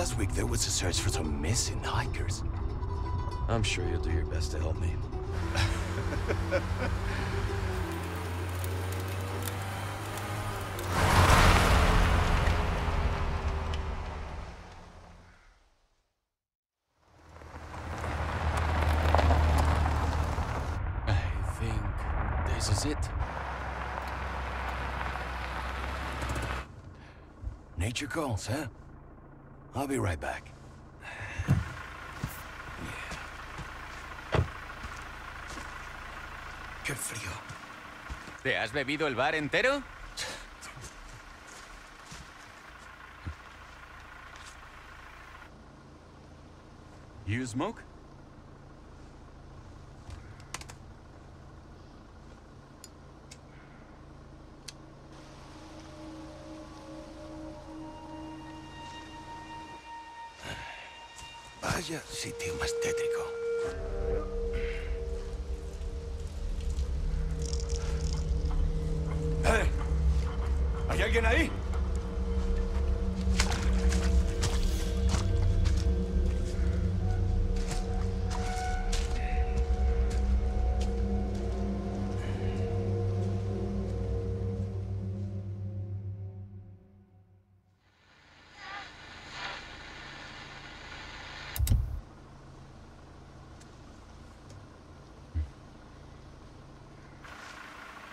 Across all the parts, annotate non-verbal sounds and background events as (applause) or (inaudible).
Last week there was a search for some missing hikers. I'm sure you'll do your best to help me. Nature calls, huh? I'll be right back. ¡Qué frío! ¿Te has bebido el bar entero? You smoke? Sitio más tétrico.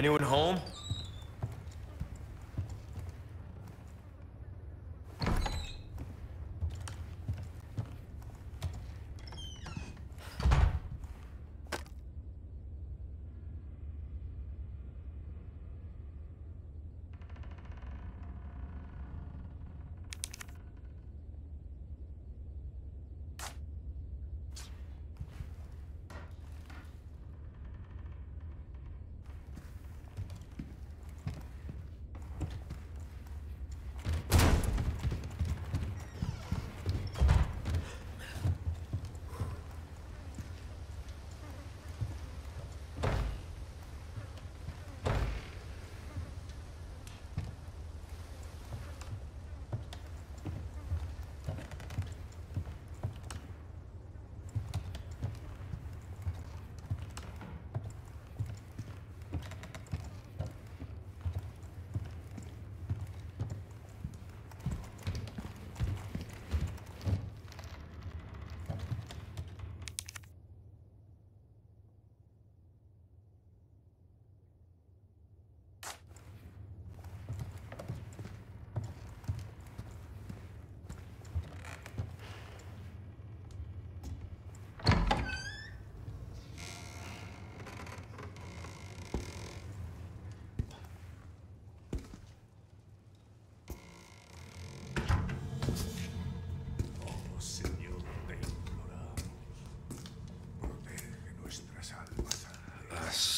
Anyone home?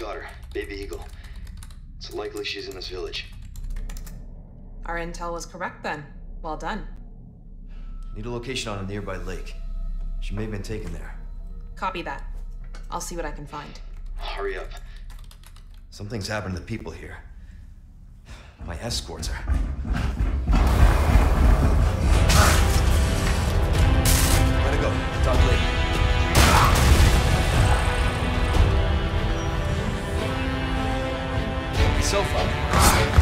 Daughter, Baby Eagle. It's likely she's in this village. Our intel was correct then. Well done. Need a location on a nearby lake. She may have been taken there. Copy that. I'll see what I can find. Hurry up. Something's happened to the people here. My escorts are. Gotta go. Talk later. Sofa.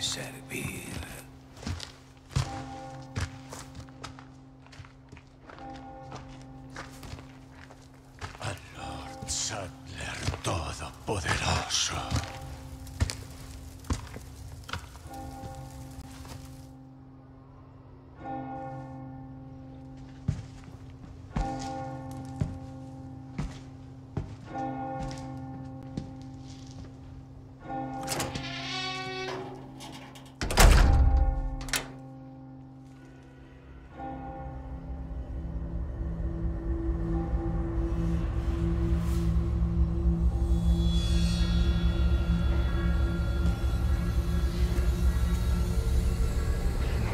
Que servir. Al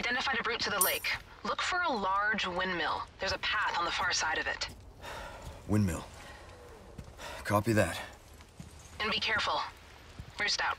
Identified a route to the lake. Look for a large windmill. There's a path on the far side of it. Windmill. Copy that. And be careful. Roost out.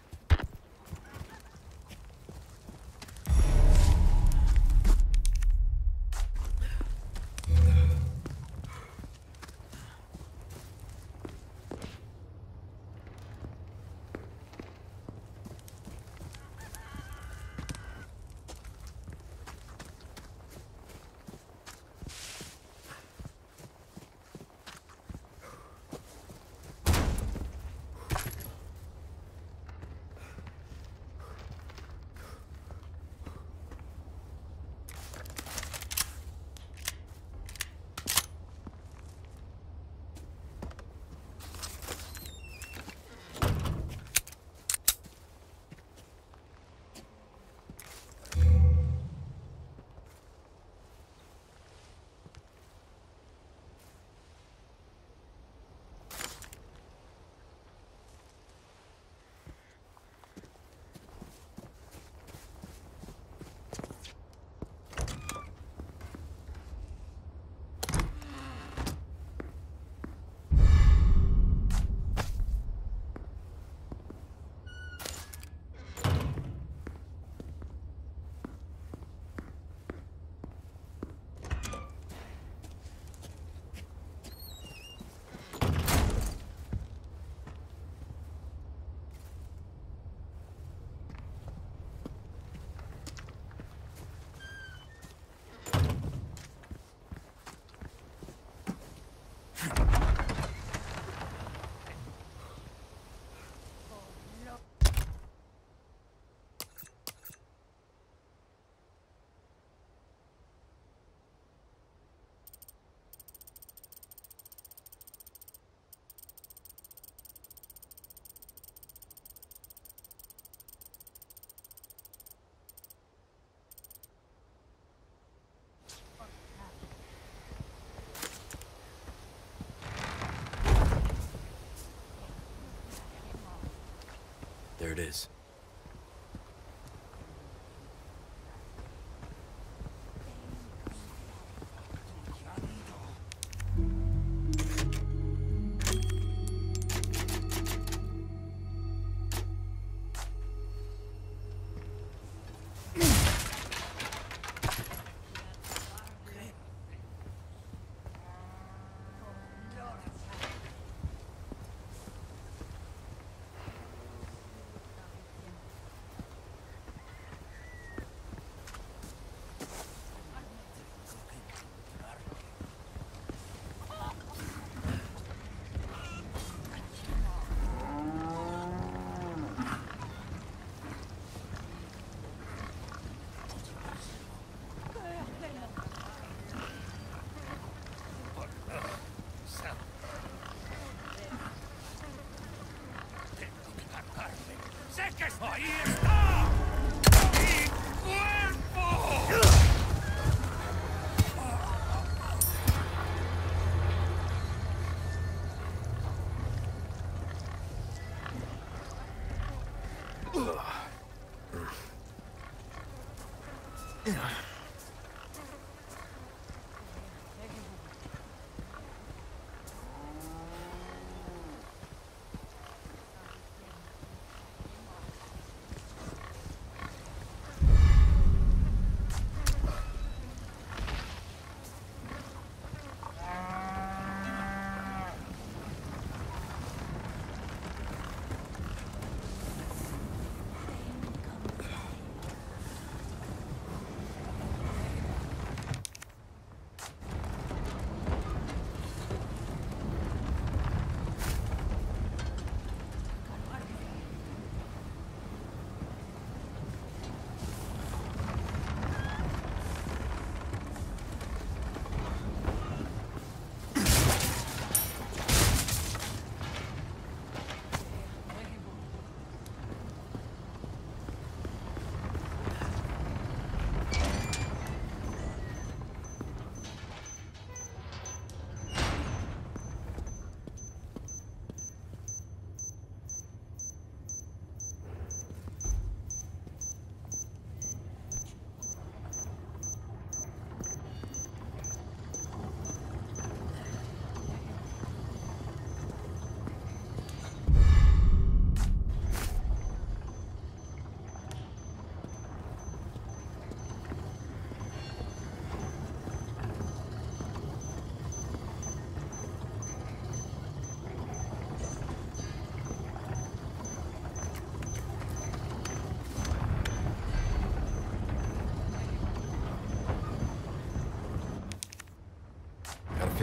There it is.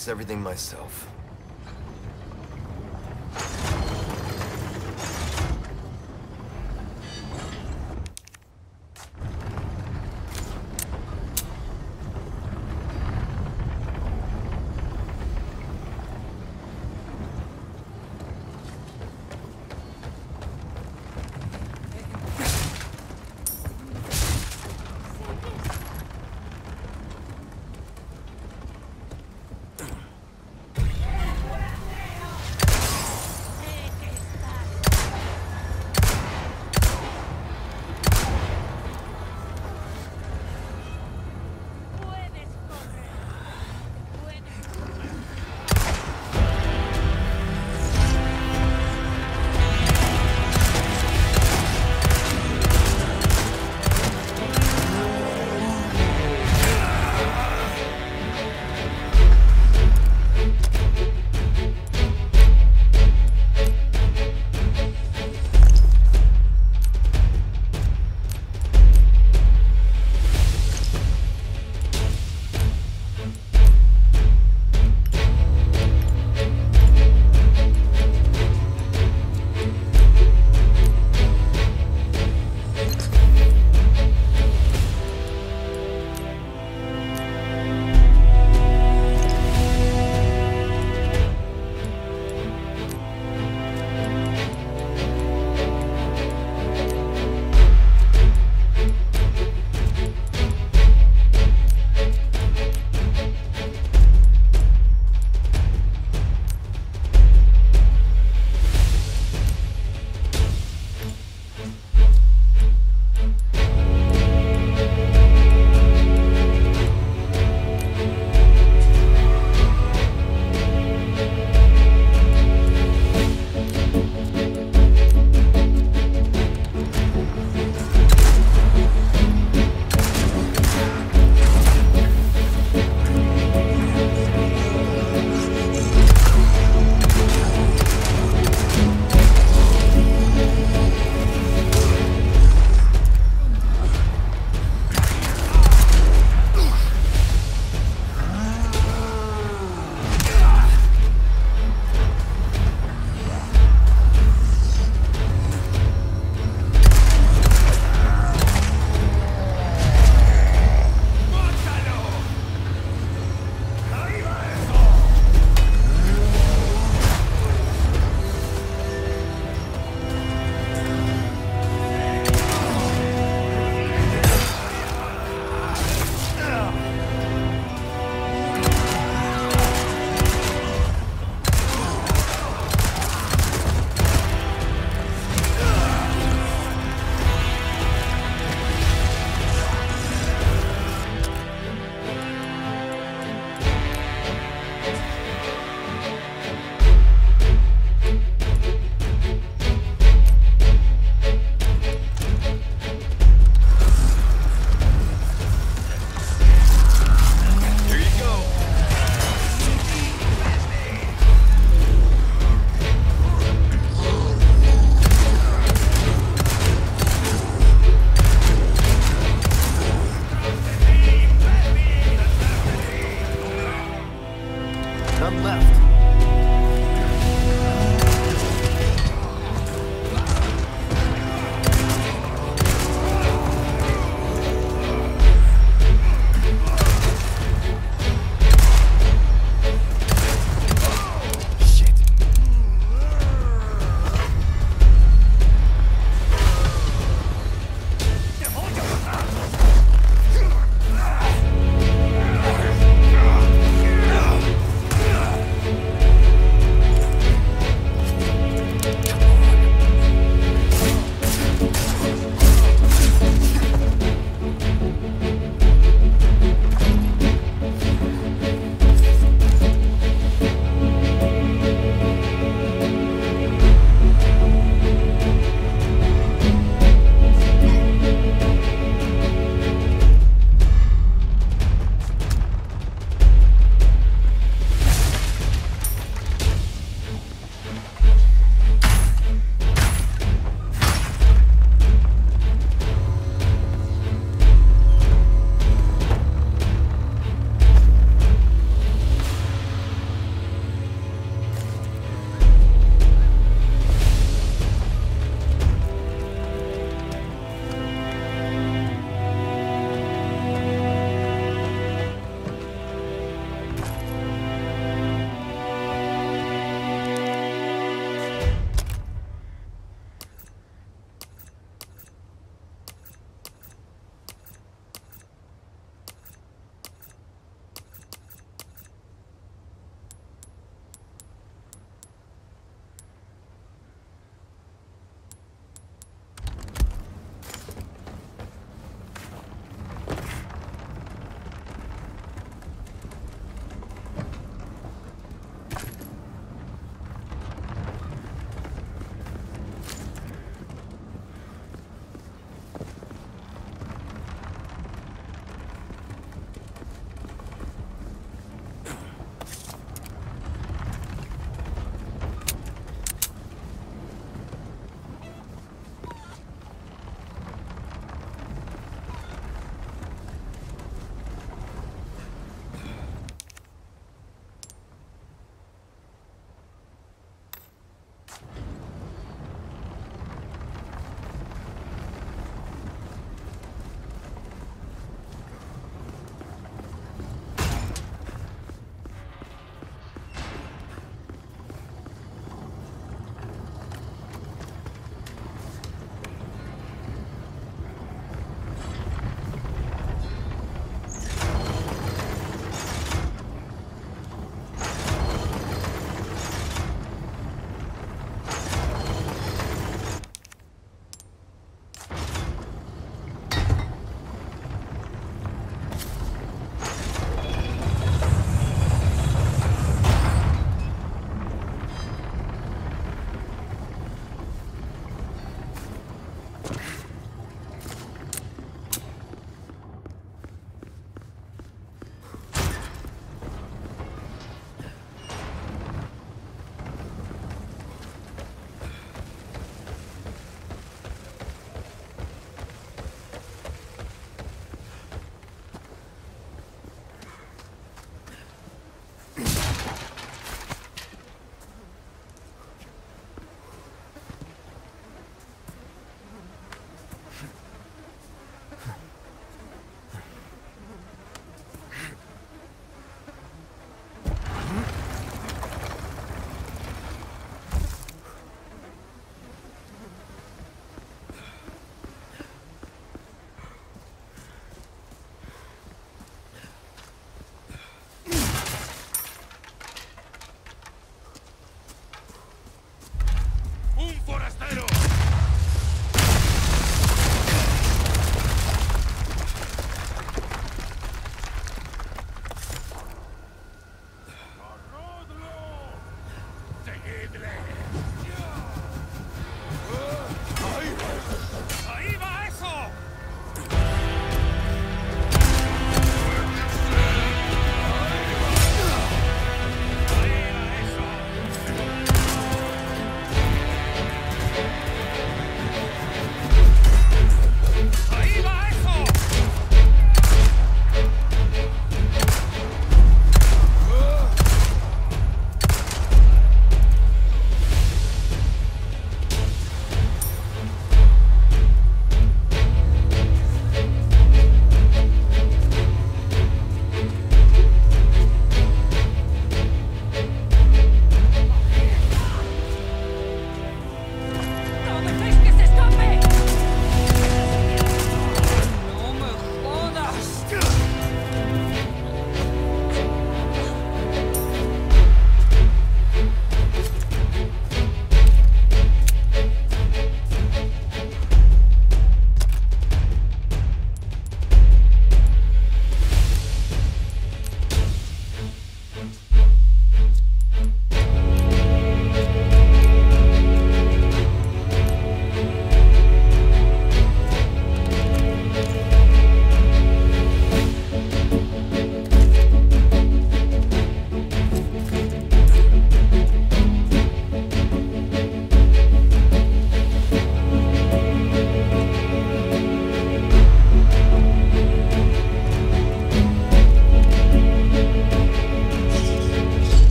Fix everything myself.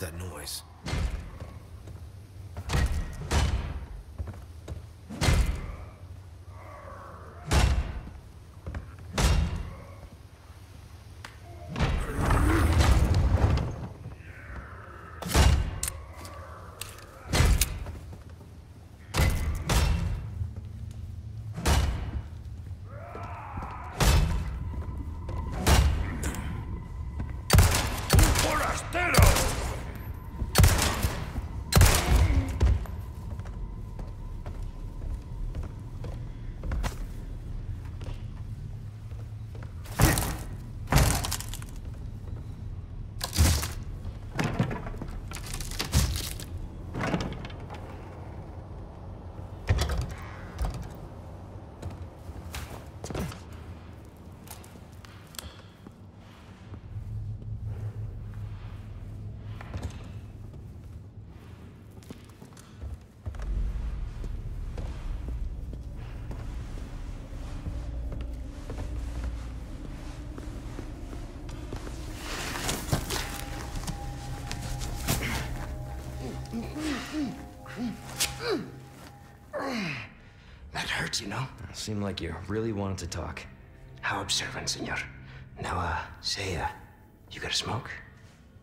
That noise? You know? Seemed like you really wanted to talk. How observant, senor. Now, uh, say, uh, you got a smoke?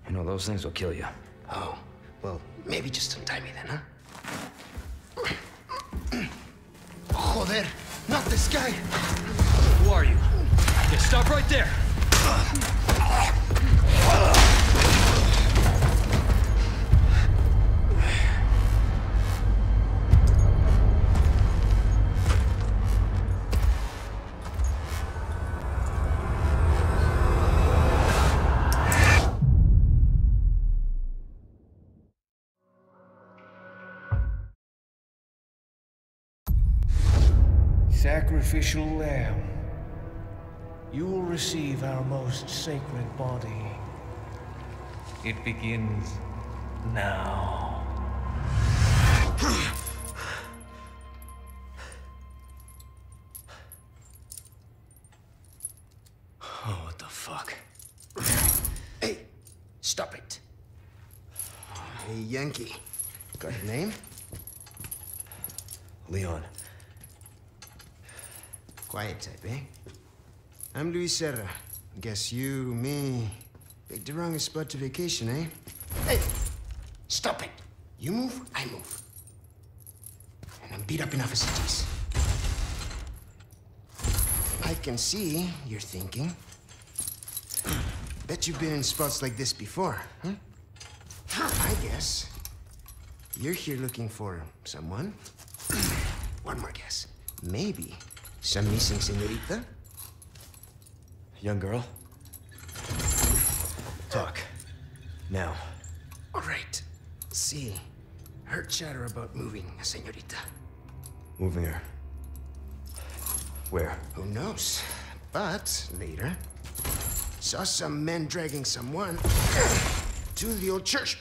You know, those things will kill you. Oh, well, maybe just untie me then, huh? Joder, not this guy! Who are you? Yeah, stop right there! Sacrificial lamb, you will receive our most sacred body. It begins now. Serra. Guess you, me, picked the wrongest spot to vacation, eh? Hey! Stop it! You move, I move. And I'm beat up enough as it is. I can see you're thinking. Bet you've been in spots like this before, huh? I guess you're here looking for someone. (clears throat) One more guess. Maybe some missing senorita? Young girl? Talk. Now. All right. See, heard chatter about moving a senorita. Moving her. Where? Who knows? But later, saw some men dragging someone to the old church.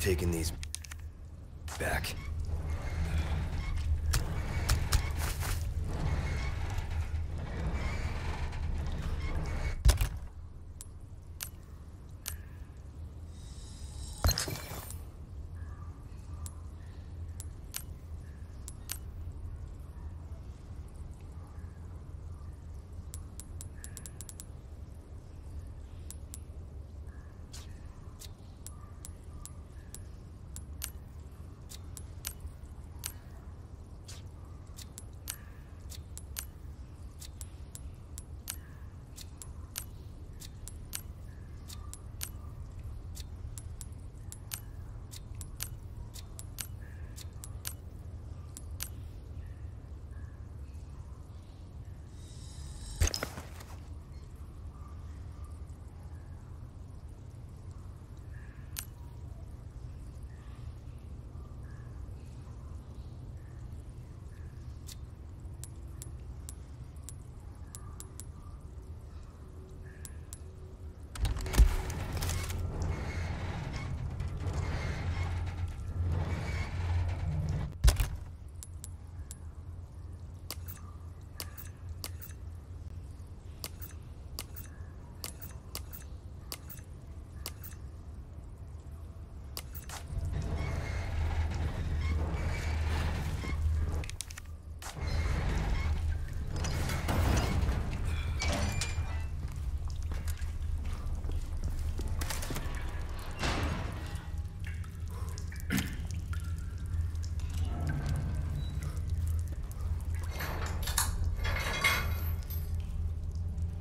Taking these back.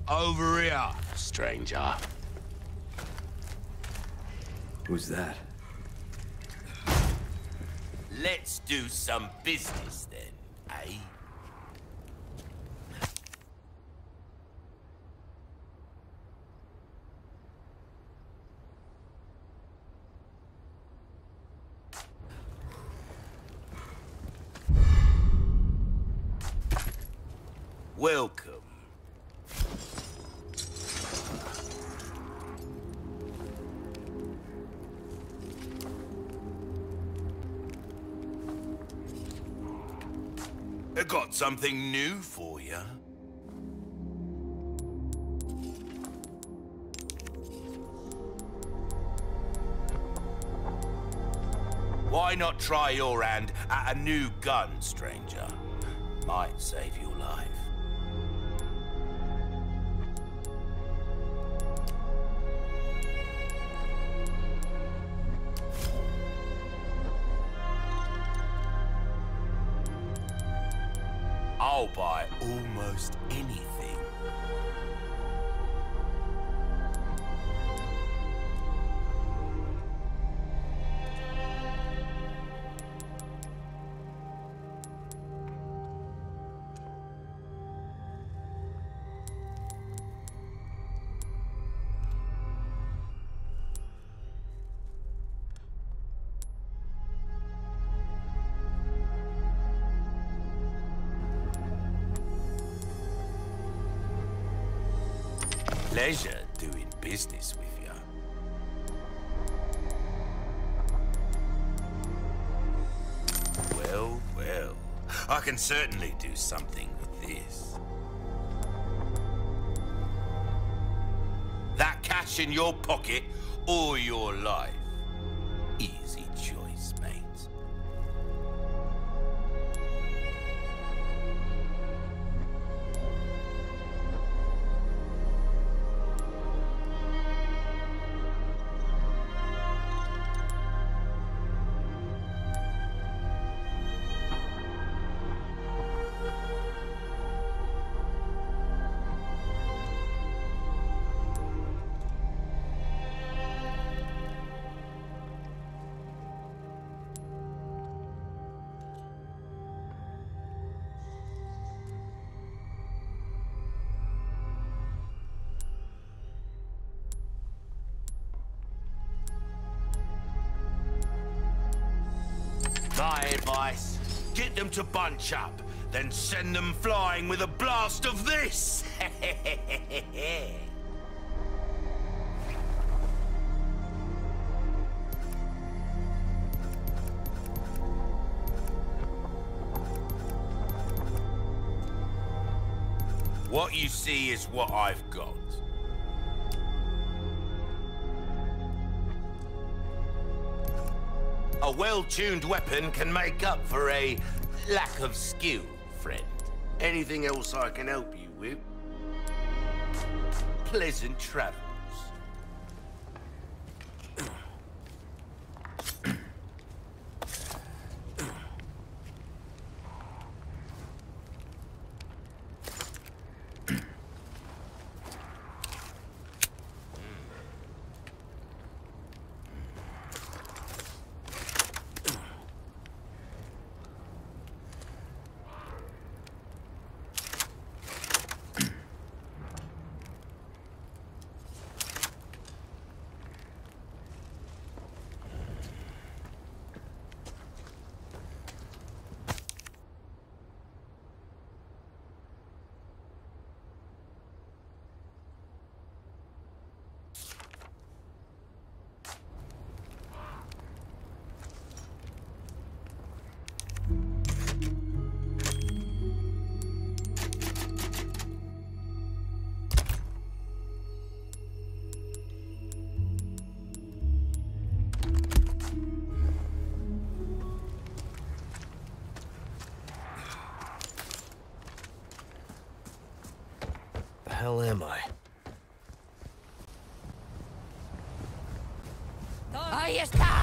Over here, stranger. Who's that? Let's do some business something new for you. Why not try your hand at a new gun, stranger? Might save your life. Certainly do something with this. That cash in your pocket or your life. to bunch up, then send them flying with a blast of this! (laughs) What you see is what I've got. A well-tuned weapon can make up for a lack of skill, friend. Anything else I can help you with? Pleasant travels. Hell am I? Ah, ahí está.